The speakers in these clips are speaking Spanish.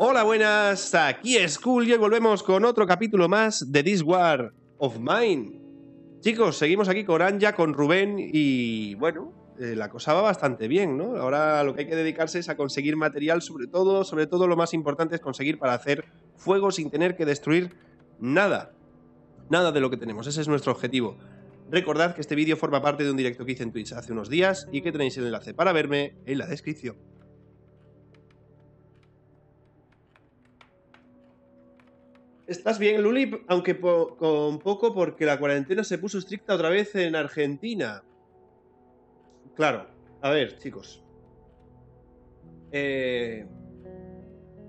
Hola, buenas, aquí es Cool y hoy volvemos con otro capítulo más de This War of Mine. Chicos, seguimos aquí con Anja, con Rubén y bueno, eh, la cosa va bastante bien, ¿no? Ahora lo que hay que dedicarse es a conseguir material, sobre todo, sobre todo lo más importante es conseguir para hacer fuego sin tener que destruir nada. Nada de lo que tenemos, ese es nuestro objetivo. Recordad que este vídeo forma parte de un directo que hice en Twitch hace unos días y que tenéis el enlace para verme en la descripción. Estás bien, Luli, aunque con poco porque la cuarentena se puso estricta otra vez en Argentina. Claro, a ver, chicos. Eh,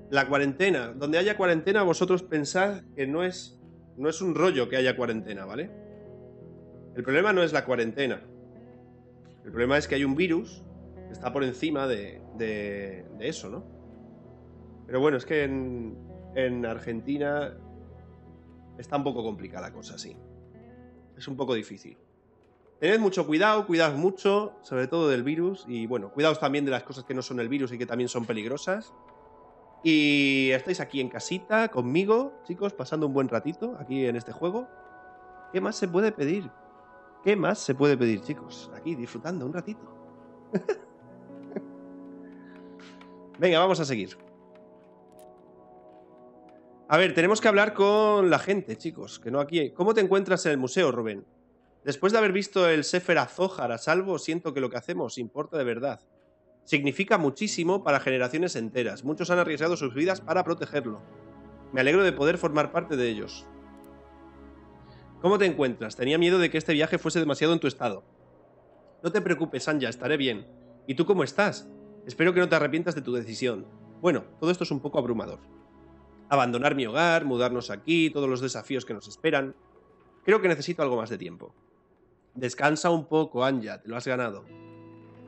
la cuarentena, donde haya cuarentena, vosotros pensad que no es, no es un rollo que haya cuarentena, ¿vale? El problema no es la cuarentena. El problema es que hay un virus que está por encima de, de- de eso, ¿no? Pero bueno, es que en, en Argentina está un poco complicada la cosa, sí. Es un poco difícil. Tened mucho cuidado, cuidad mucho, sobre todo del virus. Y bueno, cuidaos también de las cosas que no son el virus y que también son peligrosas. Y estáis aquí en casita, conmigo, chicos, pasando un buen ratito aquí en este juego. ¿Qué más se puede pedir? ¿Qué más se puede pedir, chicos? Aquí disfrutando un ratito. Venga, vamos a seguir. A ver, tenemos que hablar con la gente, chicos, que no aquí. ¿Cómo te encuentras en el museo, Rubén? Después de haber visto el Sefer Azójar a salvo, siento que lo que hacemos importa de verdad. Significa muchísimo para generaciones enteras. Muchos han arriesgado sus vidas para protegerlo. Me alegro de poder formar parte de ellos. ¿Cómo te encuentras? Tenía miedo de que este viaje fuese demasiado en tu estado. No te preocupes, Anja, estaré bien. ¿Y tú cómo estás? Espero que no te arrepientas de tu decisión. Bueno, todo esto es un poco abrumador. Abandonar mi hogar, mudarnos aquí, todos los desafíos que nos esperan. Creo que necesito algo más de tiempo. Descansa un poco, Anja, te lo has ganado.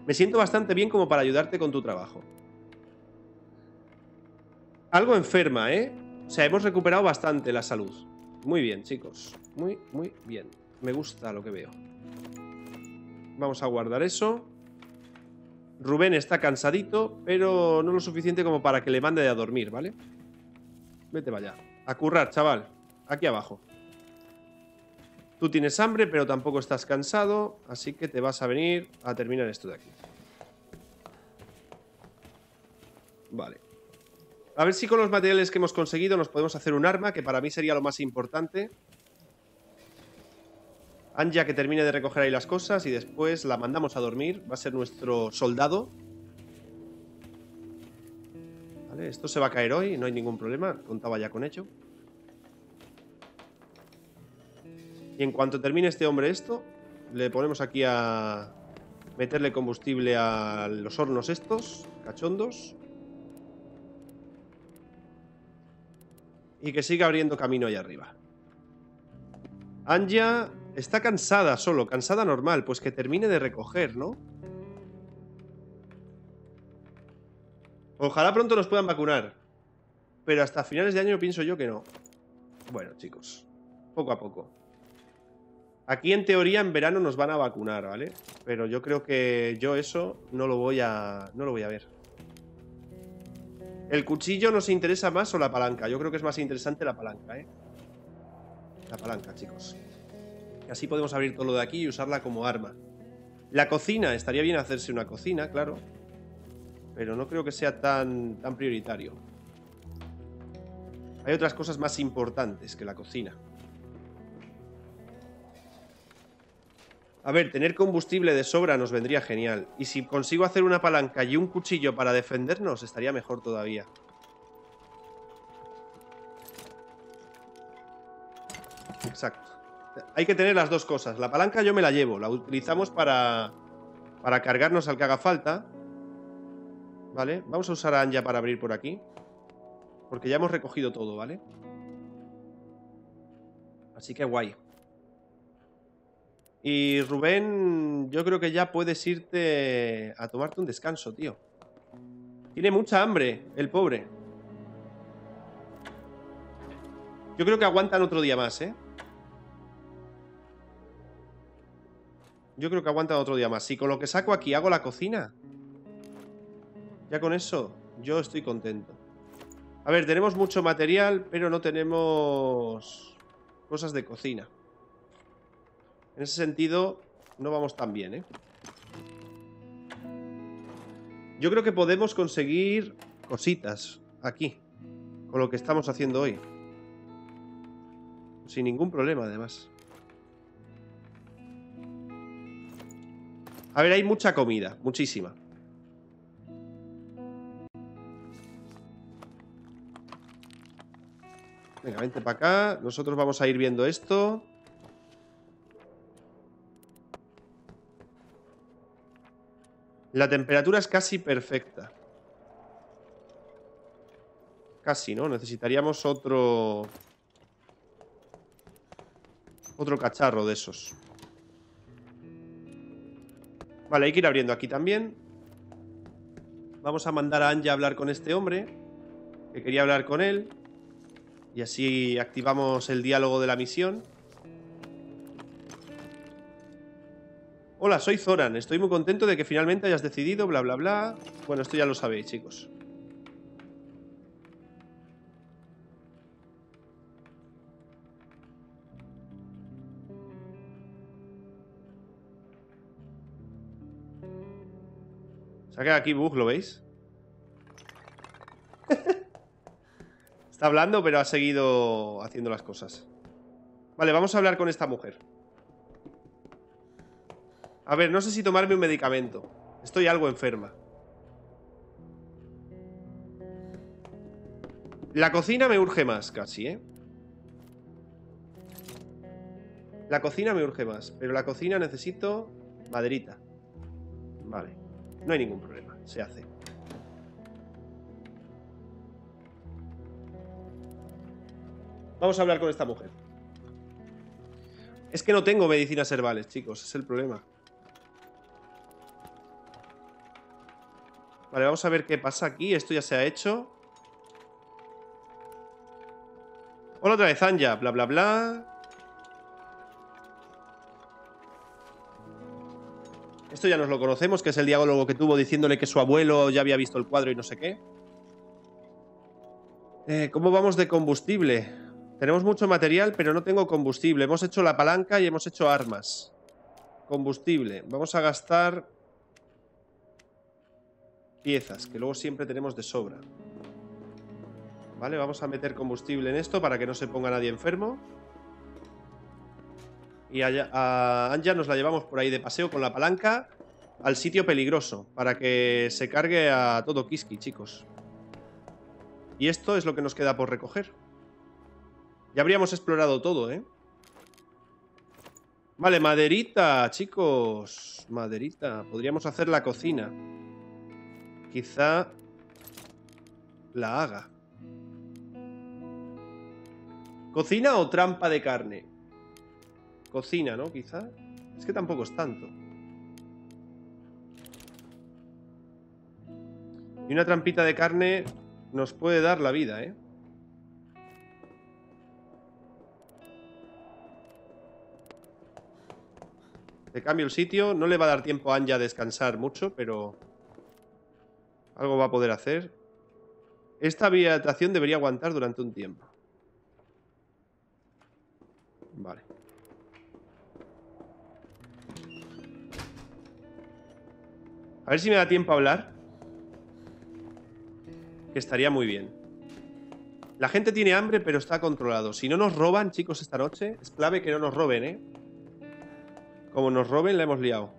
Me siento bastante bien como para ayudarte con tu trabajo. Algo enferma, ¿eh? O sea, hemos recuperado bastante la salud. Muy bien, chicos. Muy, muy bien. Me gusta lo que veo. Vamos a guardar eso. Rubén está cansadito, pero no lo suficiente como para que le mande a dormir, ¿vale? Vete vaya. A currar, chaval. Aquí abajo. Tú tienes hambre, pero tampoco estás cansado, así que te vas a venir a terminar esto de aquí. Vale. A ver si con los materiales que hemos conseguido nos podemos hacer un arma, que para mí sería lo más importante. Anja que termine de recoger ahí las cosas y después la mandamos a dormir. Va a ser nuestro soldado. Vale, esto se va a caer hoy, no hay ningún problema. Contaba ya con ello. Y en cuanto termine este hombre esto, le ponemos aquí a meterle combustible a los hornos estos, cachondos. Y que siga abriendo camino ahí arriba. Anja está cansada solo, cansada normal, pues que termine de recoger, ¿no? Ojalá pronto nos puedan vacunar. Pero hasta finales de año pienso yo que no. Bueno, chicos, poco a poco. Aquí en teoría en verano nos van a vacunar, ¿vale? Pero yo creo que yo eso no lo voy a no lo voy a ver. ¿El cuchillo nos interesa más o la palanca? Yo creo que es más interesante la palanca, ¿eh? La palanca, chicos. Así podemos abrir todo lo de aquí y usarla como arma. La cocina, estaría bien hacerse una cocina, claro. Pero no creo que sea tan, tan prioritario. Hay otras cosas más importantes que la cocina. A ver, tener combustible de sobra nos vendría genial. Y si consigo hacer una palanca y un cuchillo para defendernos, estaría mejor todavía. Exacto. Hay que tener las dos cosas. La palanca yo me la llevo. La utilizamos para, para cargarnos al que haga falta. Vale, vamos a usar a Anja para abrir por aquí. Porque ya hemos recogido todo, ¿vale? Así que guay. Y Rubén, yo creo que ya puedes irte a tomarte un descanso, tío. Tiene mucha hambre, el pobre. Yo creo que aguantan otro día más, ¿eh? Yo creo que aguantan otro día más. Si con lo que saco aquí hago la cocina, ya con eso yo estoy contento. A ver, tenemos mucho material, pero no tenemos cosas de cocina. En ese sentido, no vamos tan bien, ¿eh? Yo creo que podemos conseguir cositas aquí, con lo que estamos haciendo hoy. Sin ningún problema, además. A ver, hay mucha comida, muchísima. Venga, vente para acá. Nosotros vamos a ir viendo esto. La temperatura es casi perfecta. Casi, ¿no? Necesitaríamos otro... Otro cacharro de esos. Vale, hay que ir abriendo aquí también. Vamos a mandar a Anja a hablar con este hombre. Que quería hablar con él. Y así activamos el diálogo de la misión. Hola, soy Zoran. Estoy muy contento de que finalmente hayas decidido, bla, bla, bla. Bueno, esto ya lo sabéis, chicos. Se aquí bug, ¿lo veis? Está hablando, pero ha seguido haciendo las cosas. Vale, vamos a hablar con esta mujer. A ver, no sé si tomarme un medicamento. Estoy algo enferma. La cocina me urge más, casi, ¿eh? La cocina me urge más, pero la cocina necesito maderita. Vale, no hay ningún problema, se hace. Vamos a hablar con esta mujer. Es que no tengo medicinas herbales, chicos, es el problema. Vale, vamos a ver qué pasa aquí. Esto ya se ha hecho. Hola otra vez, Anja. Bla, bla, bla. Esto ya nos lo conocemos, que es el diálogo que tuvo diciéndole que su abuelo ya había visto el cuadro y no sé qué. Eh, ¿Cómo vamos de combustible? Tenemos mucho material, pero no tengo combustible. Hemos hecho la palanca y hemos hecho armas. Combustible. Vamos a gastar piezas, que luego siempre tenemos de sobra. Vale, vamos a meter combustible en esto para que no se ponga nadie enfermo. Y a Anja nos la llevamos por ahí de paseo con la palanca al sitio peligroso, para que se cargue a todo Kiski, chicos. Y esto es lo que nos queda por recoger. Ya habríamos explorado todo, ¿eh? Vale, maderita, chicos. Maderita. Podríamos hacer la cocina. Quizá la haga. ¿Cocina o trampa de carne? Cocina, ¿no? Quizá. Es que tampoco es tanto. Y una trampita de carne nos puede dar la vida, ¿eh? Te cambio el sitio. No le va a dar tiempo a Anja a descansar mucho, pero... Algo va a poder hacer. Esta habitación debería aguantar durante un tiempo. Vale. A ver si me da tiempo a hablar. Que estaría muy bien. La gente tiene hambre, pero está controlado. Si no nos roban, chicos, esta noche, es clave que no nos roben, ¿eh? Como nos roben, la hemos liado.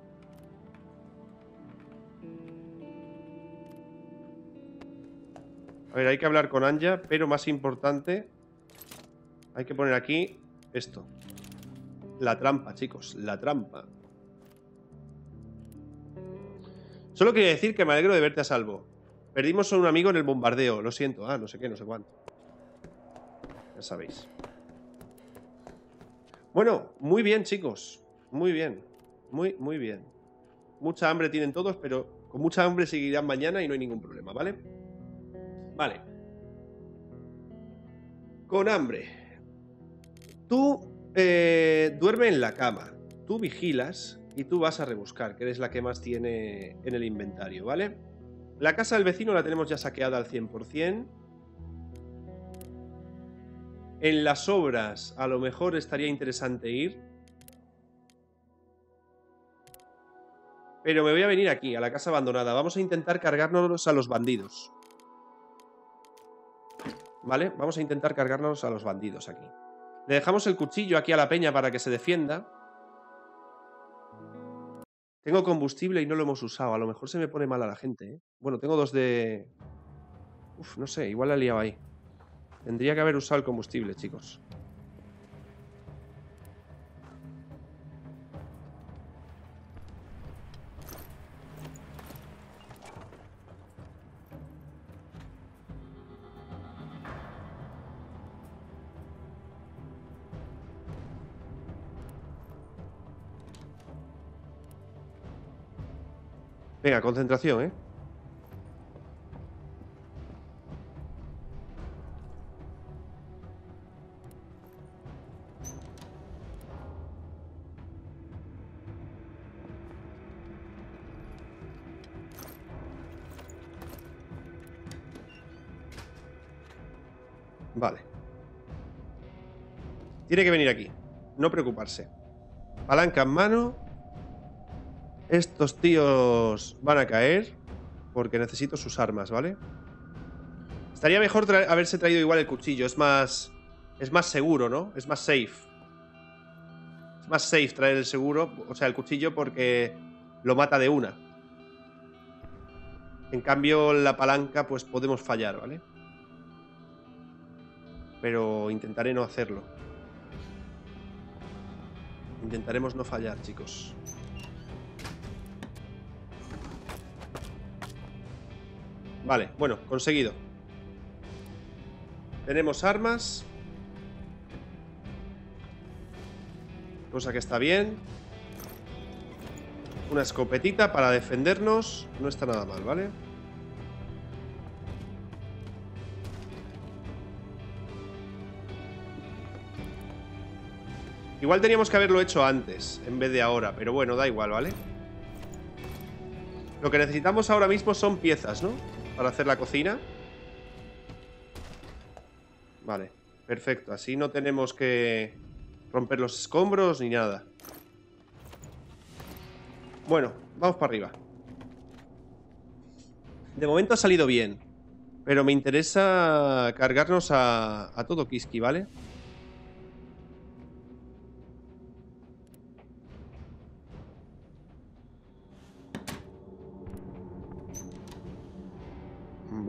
A ver, hay que hablar con Anja, pero más importante, hay que poner aquí esto. La trampa, chicos, la trampa. Solo quería decir que me alegro de verte a salvo. Perdimos a un amigo en el bombardeo, lo siento. Ah, no sé qué, no sé cuánto. Ya sabéis. Bueno, muy bien, chicos. Muy bien. Muy, muy bien. Mucha hambre tienen todos, pero con mucha hambre seguirán mañana y no hay ningún problema, ¿vale? Vale. Con hambre. Tú eh, duerme en la cama. Tú vigilas y tú vas a rebuscar, que eres la que más tiene en el inventario, ¿vale? La casa del vecino la tenemos ya saqueada al 100%. En las obras, a lo mejor estaría interesante ir. Pero me voy a venir aquí, a la casa abandonada. Vamos a intentar cargarnos a los bandidos. ¿Vale? Vamos a intentar cargarnos a los bandidos aquí. Le dejamos el cuchillo aquí a la peña para que se defienda. Tengo combustible y no lo hemos usado. A lo mejor se me pone mal a la gente, ¿eh? Bueno, tengo dos de... Uf, no sé, igual la he liado ahí. Tendría que haber usado el combustible, chicos. Venga, concentración, ¿eh? Vale. Tiene que venir aquí. No preocuparse. Palanca en mano. Estos tíos van a caer porque necesito sus armas, ¿vale? Estaría mejor haberse traído igual el cuchillo. Es más... Es más seguro, ¿no? Es más safe. Es más safe traer el seguro, o sea, el cuchillo porque lo mata de una. En cambio, la palanca, pues podemos fallar, ¿vale? Pero intentaré no hacerlo. Intentaremos no fallar, chicos. Vale, bueno, conseguido. Tenemos armas. Cosa que está bien. Una escopetita para defendernos. No está nada mal, ¿vale? Igual teníamos que haberlo hecho antes, en vez de ahora. Pero bueno, da igual, ¿vale? Lo que necesitamos ahora mismo son piezas, ¿no? Para hacer la cocina. Vale, perfecto. Así no tenemos que romper los escombros ni nada. Bueno, vamos para arriba. De momento ha salido bien. Pero me interesa cargarnos a, todo Kiski, ¿vale? vale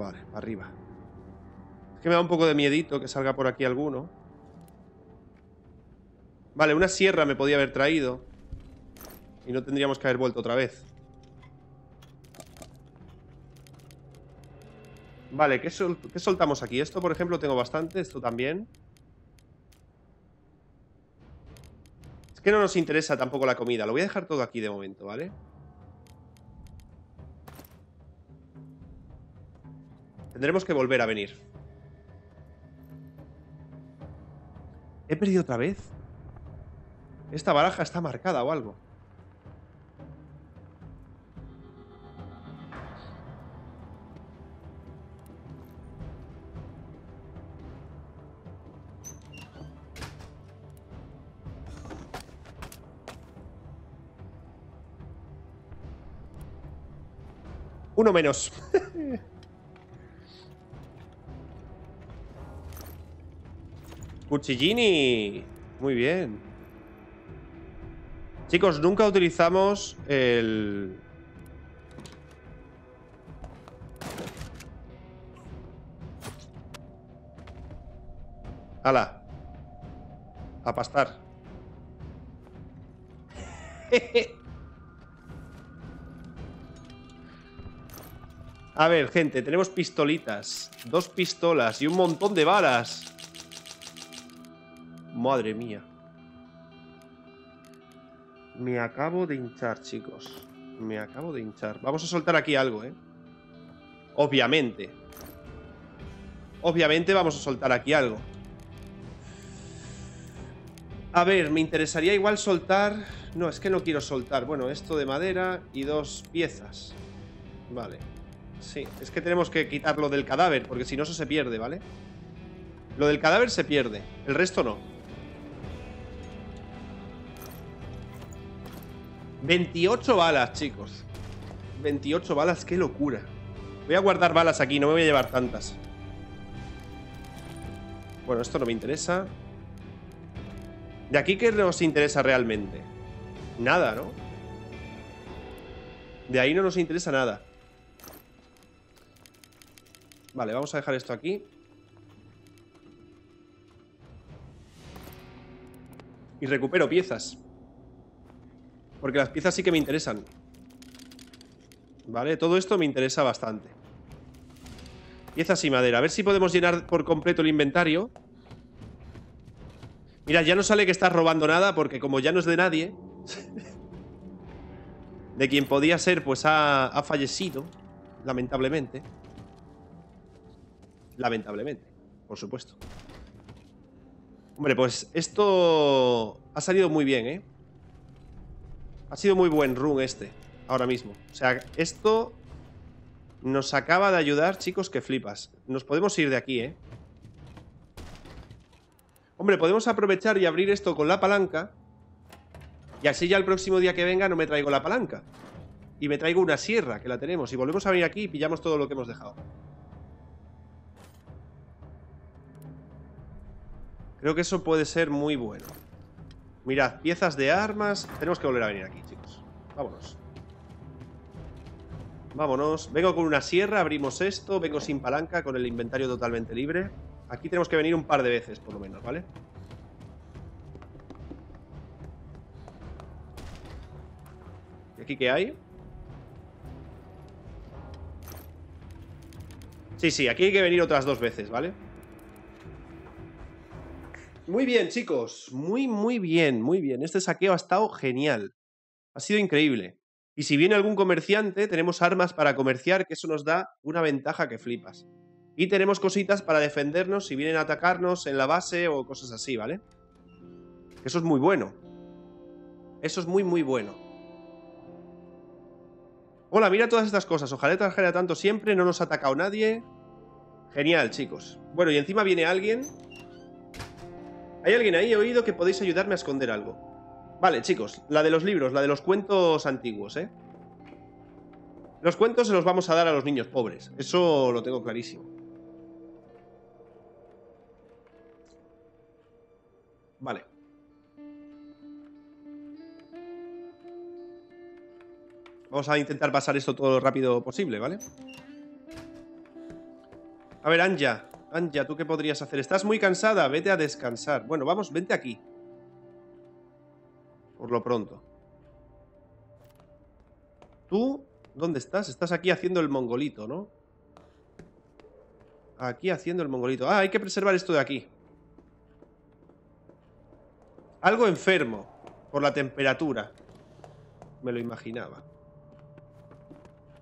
Vale, arriba. Es que me da un poco de miedito que salga por aquí alguno. Vale, una sierra me podía haber traído. Y no tendríamos que haber vuelto otra vez. Vale, ¿qué, ¿qué, soltamos aquí? Esto, por ejemplo, tengo bastante. Esto también. Es que no nos interesa tampoco la comida. Lo voy a dejar todo aquí de momento, vale Tendremos que volver a venir. ¿He perdido otra vez? Esta baraja está marcada o algo. Uno menos. Cuchillini. Muy bien. Chicos, nunca utilizamos el... ¡Hala! A pastar. A ver, gente, tenemos pistolitas. Dos pistolas y un montón de balas. Madre mía. Me acabo de hinchar, chicos. Me acabo de hinchar. Vamos a soltar aquí algo, ¿eh? Obviamente. Obviamente vamos a soltar aquí algo. A ver, me interesaría igual soltar... No, es que no quiero soltar. Bueno, esto de madera y dos piezas. Vale. Sí, es que tenemos que quitarlo del cadáver, porque si no, eso se pierde, ¿vale? Lo del cadáver se pierde, el resto no. 28 balas, chicos. 28 balas, qué locura. Voy a guardar balas aquí, no me voy a llevar tantas. Bueno, esto no me interesa. ¿De aquí qué nos interesa realmente? Nada, ¿no? De ahí no nos interesa nada. Vale, vamos a dejar esto aquí. Y recupero piezas. Porque las piezas sí que me interesan. Vale, todo esto me interesa bastante. Piezas y madera. A ver si podemos llenar por completo el inventario. Mira, ya no sale que estás robando nada porque como ya no es de nadie... de quien podía ser, pues ha, fallecido. Lamentablemente. Lamentablemente, por supuesto. Hombre, pues esto ha salido muy bien, ¿eh? Ha sido muy buen run este, ahora mismo. O sea, esto nos acaba de ayudar, chicos, que flipas. Nos podemos ir de aquí, ¿eh? Hombre, podemos aprovechar y abrir esto con la palanca. Y así ya el próximo día que venga no me traigo la palanca. Y me traigo una sierra, que la tenemos. Y volvemos a venir aquí y pillamos todo lo que hemos dejado. Creo que eso puede ser muy bueno. Mirad, piezas de armas. Tenemos que volver a venir aquí, chicos. Vámonos. Vámonos. Vengo con una sierra, abrimos esto. Vengo sin palanca, con el inventario totalmente libre. Aquí tenemos que venir un par de veces, por lo menos, ¿vale? ¿Y aquí qué hay? Sí, sí, aquí hay que venir otras dos veces, ¿vale? Muy bien, chicos. Muy, muy bien, muy bien. Este saqueo ha estado genial. Ha sido increíble. Y si viene algún comerciante, tenemos armas para comerciar, que eso nos da una ventaja que flipas. Y tenemos cositas para defendernos si vienen a atacarnos en la base o cosas así, ¿vale? Eso es muy bueno. Eso es muy, muy bueno. Hola, mira todas estas cosas. Ojalá trajera tanto siempre, no nos ha atacado nadie. Genial, chicos. Bueno, y encima viene alguien ¿Hay alguien ahí? He oído que podéis ayudarme a esconder algo. Vale, chicos, la de los libros, la de los cuentos antiguos, ¿eh? Los cuentos se los vamos a dar a los niños pobres. Eso lo tengo clarísimo. Vale. Vamos a intentar pasar esto todo lo rápido posible, ¿vale? A ver, Anja. Anja, ¿tú qué podrías hacer? Estás muy cansada, vete a descansar. Bueno, vamos, vente aquí. Por lo pronto. ¿Tú? ¿Dónde estás? Estás aquí haciendo el mongolito, ¿no? Aquí haciendo el mongolito. Ah, hay que preservar esto de aquí. Algo enfermo. Por la temperatura. Me lo imaginaba.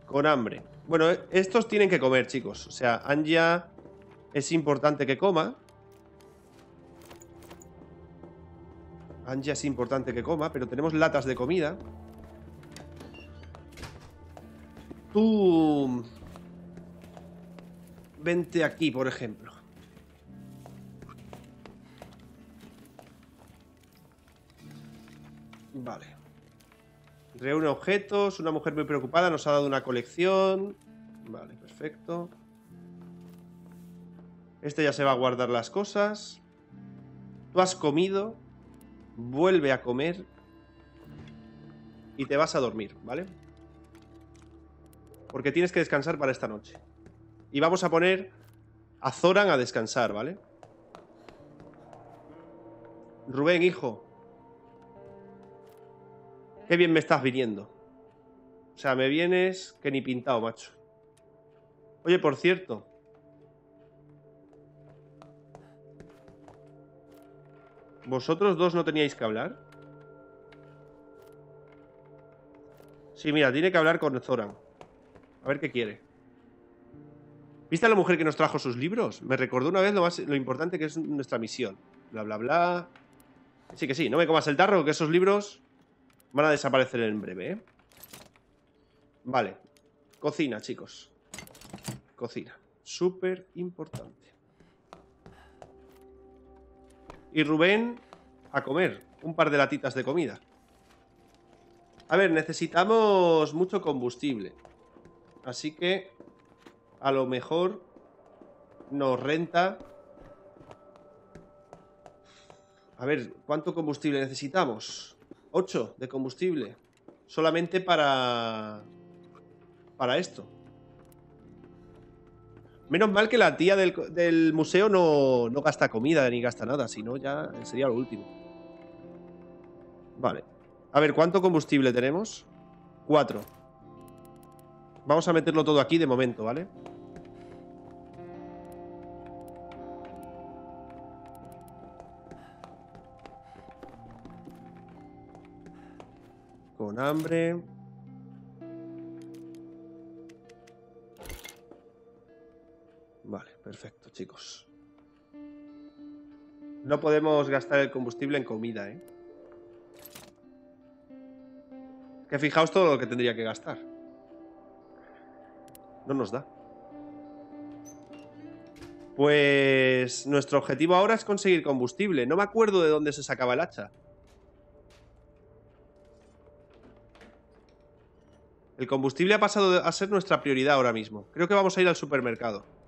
Con hambre. Bueno, estos tienen que comer, chicos. O sea, Anja es importante que coma. Anja es importante que coma, pero tenemos latas de comida. Tú... Vente aquí, por ejemplo. Vale. Reúne objetos. Una mujer muy preocupada nos ha dado una colección. Vale, perfecto. Este ya se va a guardar las cosas. Tú has comido. Vuelve a comer. Y te vas a dormir, ¿vale? Porque tienes que descansar para esta noche. Y vamos a poner a Zoran a descansar, ¿vale? Rubén, hijo. Qué bien me estás viniendo. O sea, me vienes que ni pintado, macho. Oye, por cierto, ¿Vosotros dos no teníais que hablar? Sí, mira, tiene que hablar con Zoran. A ver qué quiere. ¿Viste a la mujer que nos trajo sus libros? Me recordó una vez lo, más, lo importante que es nuestra misión. Bla, bla, bla. Sí que sí, no me comas el tarro, que esos libros van a desaparecer en breve, ¿eh? Vale. Cocina, chicos. Cocina. Súper importante. Y Rubén a comer. Un par de latitas de comida. A ver, necesitamos mucho combustible. Así que a lo mejor nos renta... A ver, ¿cuánto combustible necesitamos? 8 de combustible. Solamente para... Para esto. Menos mal que la tía del, museo no, no, gasta comida ni gasta nada, si no ya sería lo último. Vale. A ver, ¿cuánto combustible tenemos? Cuatro. Vamos a meterlo todo aquí de momento, ¿vale? Con hambre. Perfecto, chicos. No podemos gastar el combustible en comida, ¿eh? Que fijaos todo lo que tendría que gastar. No nos da. Pues nuestro objetivo ahora es conseguir combustible. No me acuerdo de dónde se sacaba el hacha. El combustible ha pasado a ser nuestra prioridad ahora mismo. Creo que vamos a ir al supermercado.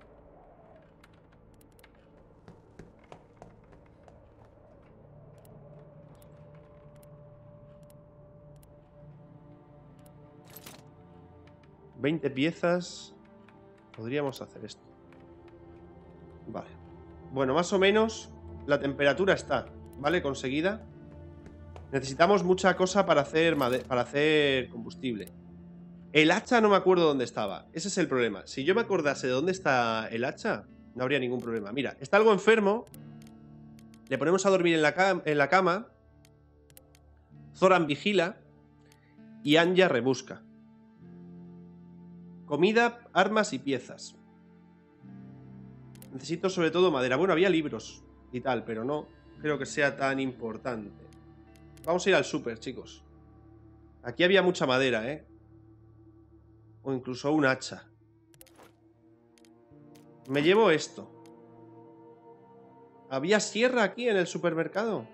¿20 piezas? Podríamos hacer esto. Vale. Bueno, más o menos la temperatura está, ¿vale? Conseguida. Necesitamos mucha cosa para hacer, para hacer combustible. El hacha no me acuerdo dónde estaba. Ese es el problema. Si yo me acordase de dónde está el hacha, no habría ningún problema. Mira, está algo enfermo. Le ponemos a dormir en la, en la cama. Zoran vigila. Y Anja rebusca. Comida, armas y piezas. Necesito sobre todo madera. Bueno, había libros y tal, pero no creo que sea tan importante. Vamos a ir al súper, chicos. Aquí había mucha madera, ¿eh? O incluso un hacha. Me llevo esto. ¿Había sierra aquí en el supermercado?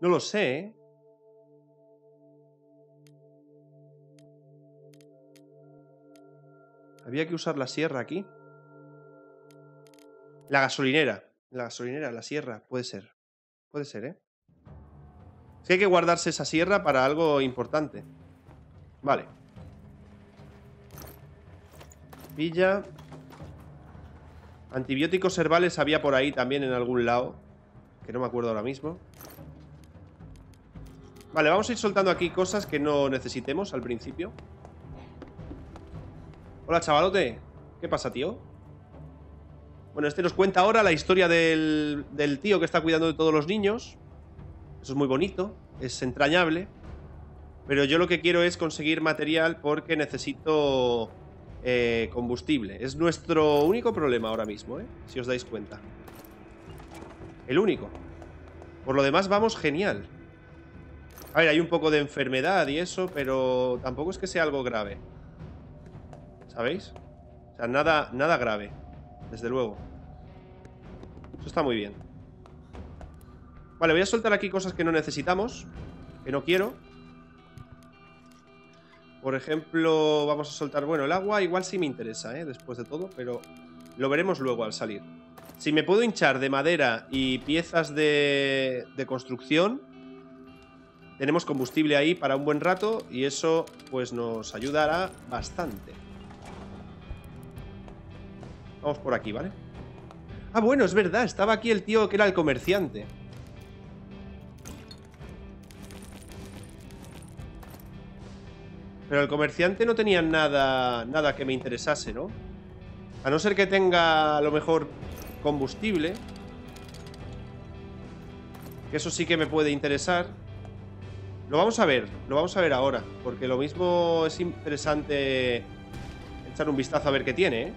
No lo sé, ¿eh? Había que usar la sierra aquí. La gasolinera. La gasolinera, la sierra. Puede ser. Puede ser, ¿eh? Es que hay que guardarse esa sierra para algo importante. Vale. Villa. Antibióticos herbales había por ahí también en algún lado. Que no me acuerdo ahora mismo. Vale, vamos a ir soltando aquí cosas que no necesitemos al principio. Hola, chavalote. ¿Qué pasa, tío? Bueno, este nos cuenta ahora la historia del, tío que está cuidando de todos los niños. Eso es muy bonito, es entrañable. Pero yo lo que quiero es conseguir material porque necesito eh, combustible. Es nuestro único problema ahora mismo, ¿eh? Si os dais cuenta. El único. Por lo demás vamos genial. A ver, hay un poco de enfermedad y eso, pero tampoco es que sea algo grave. ¿Sabéis? O sea, nada, nada grave. Desde luego. Eso está muy bien. Vale, voy a soltar aquí cosas que no necesitamos. Que no quiero. Por ejemplo, vamos a soltar... Bueno, el agua igual sí me interesa, ¿eh? Después de todo, pero lo veremos luego al salir. Si me puedo hinchar de madera y piezas de, de construcción, tenemos combustible ahí para un buen rato y eso pues nos ayudará bastante. Vamos por aquí, ¿vale? Ah, bueno, es verdad, estaba aquí el tío que era el comerciante. Pero el comerciante no tenía nada, nada que me interesase, ¿no? A no ser que tenga a lo mejor combustible. Eso sí que me puede interesar. Lo vamos a ver, lo vamos a ver ahora. Porque lo mismo es interesante echar un vistazo a ver qué tiene, ¿eh?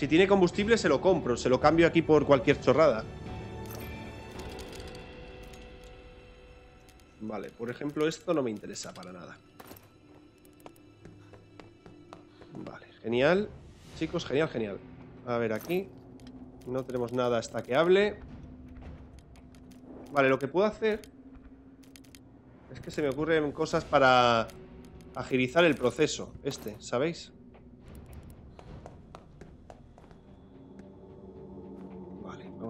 Si tiene combustible se lo compro, se lo cambio aquí por cualquier chorrada. Vale, por ejemplo esto no me interesa para nada. Vale, genial. chicos. Genial, genial. A ver, aquí. No tenemos nada hasta que hable. Vale, lo que puedo hacer... Es que se me ocurren cosas para agilizar el proceso. Este, ¿sabéis?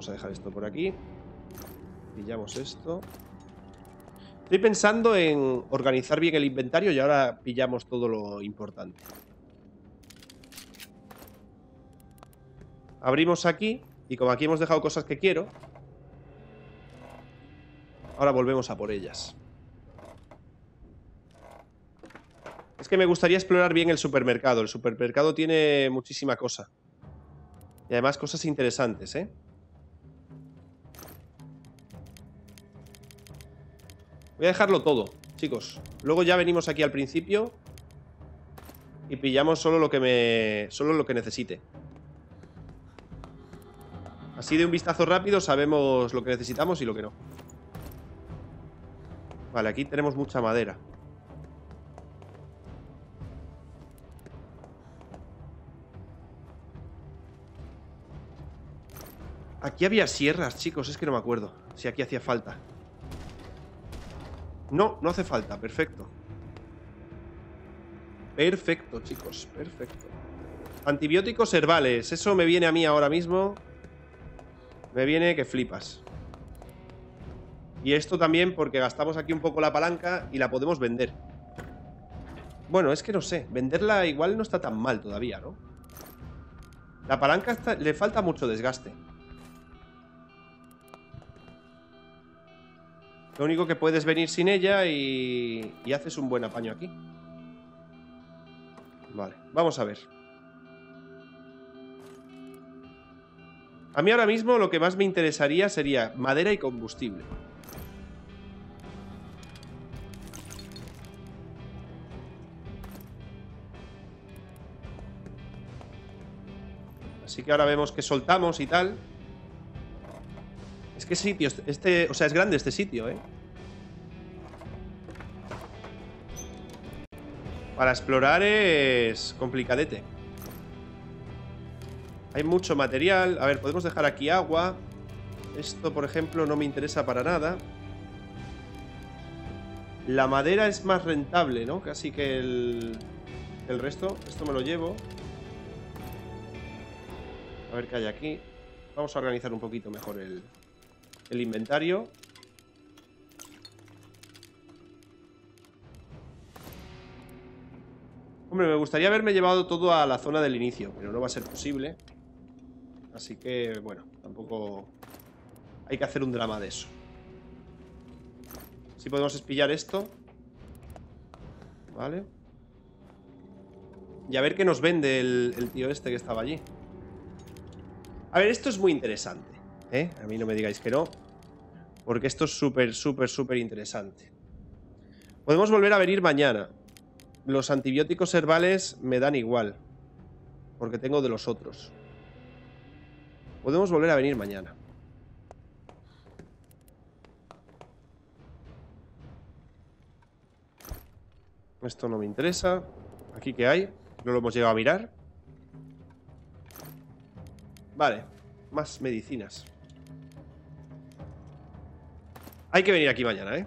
Vamos a dejar esto por aquí. Pillamos esto. Estoy pensando en organizar bien el inventario y ahora pillamos todo lo importante. Abrimos aquí y como aquí hemos dejado cosas que quiero, ahora volvemos a por ellas. Es que me gustaría explorar bien el supermercado. El supermercado tiene muchísima cosa. Y además cosas interesantes, ¿eh? Voy a dejarlo todo, chicos. Luego ya venimos aquí al principio y pillamos solo lo que me solo lo que necesite. Así de un vistazo rápido sabemos lo que necesitamos y lo que no. Vale, aquí tenemos mucha madera. Aquí había sierras, chicos, es que no me acuerdo si aquí hacía falta. No, no hace falta, perfecto. Perfecto, chicos, perfecto. Antibióticos herbales, eso me viene a mí ahora mismo. Me viene que flipas. Y esto también porque gastamos aquí un poco la palanca y la podemos vender. Bueno, es que no sé, venderla igual no está tan mal todavía, ¿no? La palanca le falta mucho desgaste. Lo único que puedes venir sin ella y, y haces un buen apaño aquí. Vale, vamos a ver. A mí ahora mismo lo que más me interesaría sería madera y combustible. Así que ahora vemos que soltamos y tal. ¿Qué sitio? Este, o sea, es grande este sitio, ¿eh? Para explorar es complicadete. Hay mucho material. A ver, podemos dejar aquí agua. Esto, por ejemplo, no me interesa para nada. La madera es más rentable, ¿no? Casi que el, el resto. Esto me lo llevo. A ver qué hay aquí. Vamos a organizar un poquito mejor el, el inventario. Hombre, me gustaría haberme llevado todo a la zona del inicio, pero no va a ser posible. Así que, bueno, tampoco hay que hacer un drama de eso. Si podemos espillar esto. Vale. Y a ver qué nos vende el, el tío este que estaba allí. A ver, esto es muy interesante. ¿eh? A mí no me digáis que no. Porque esto es súper, súper, súper interesante. Podemos volver a venir mañana. Los antibióticos herbales me dan igual. Porque tengo de los otros. Podemos volver a venir mañana. Esto no me interesa. ¿Aquí qué hay? No lo hemos llegado a mirar. Vale. Más medicinas. Hay que venir aquí mañana, ¿eh?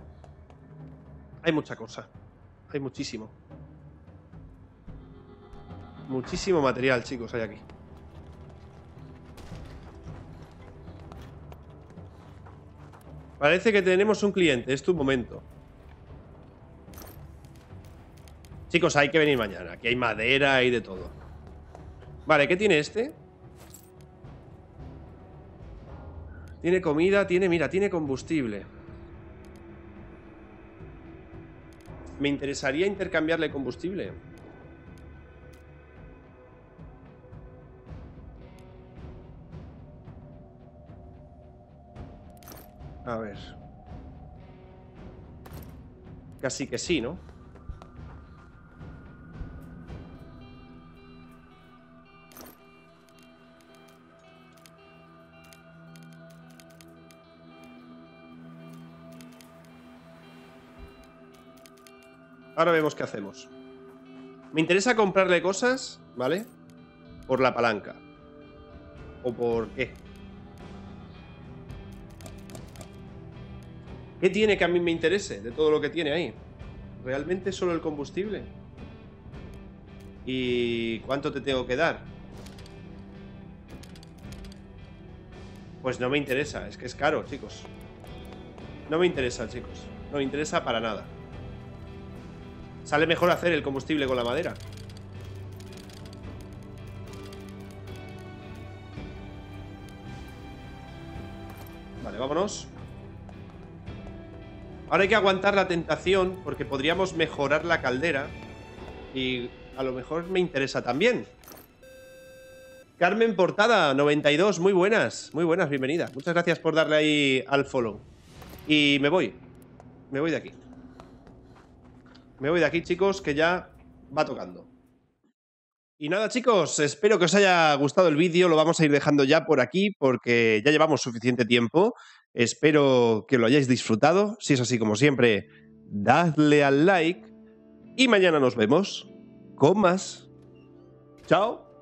Hay mucha cosa. Hay muchísimo. Muchísimo material, chicos, hay aquí. Parece que tenemos un cliente. Es tu momento. Chicos, hay que venir mañana. Aquí hay madera y de todo. Vale, ¿qué tiene este? Tiene comida, tiene, mira, tiene combustible. Me interesaría intercambiarle combustible. A ver. Casi que sí, ¿no? Ahora vemos qué hacemos. Me interesa comprarle cosas, ¿vale? por la palanca. ¿O por qué? ¿Qué tiene que a mí me interese de todo lo que tiene ahí? ¿Realmente solo el combustible? ¿Y cuánto te tengo que dar? Pues no me interesa, es que es caro, chicos. No me interesa, chicos. No me interesa para nada. Sale mejor hacer el combustible con la madera. Vale, vámonos. Ahora hay que aguantar la tentación porque podríamos mejorar la caldera y a lo mejor me interesa también. Carmen Portada, 92, muy buenas, muy buenas, bienvenida. Muchas gracias por darle ahí al follow. Y me voy, me voy de aquí. Me voy de aquí, chicos, que ya va tocando. Y nada, chicos, espero que os haya gustado el vídeo. Lo vamos a ir dejando ya por aquí porque ya llevamos suficiente tiempo. Espero que lo hayáis disfrutado. Si es así, como siempre, dadle al like. Y mañana nos vemos con más. Chao.